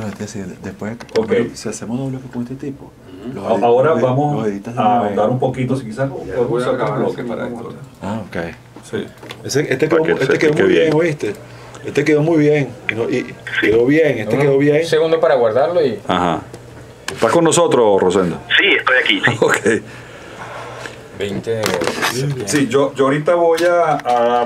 No, es decir, después, Ok. si hacemos doble con este tipo, los A- edi- Ahora los- vamos a una vez. ahondar un poquito, si quizás voy a podemos usar grabar otro bloque para esto. Ah, ok. Sí. Ese- este quedó, que este quedó muy bien, ¿oíste? Este quedó muy bien. y no- y quedó bien, este quedó bien. Un segundo para guardarlo y. Ajá. ¿Estás con nosotros, Rosendo? Sí, estoy aquí. sí. Ok. 20 de. Sí, yo, yo ahorita voy a, a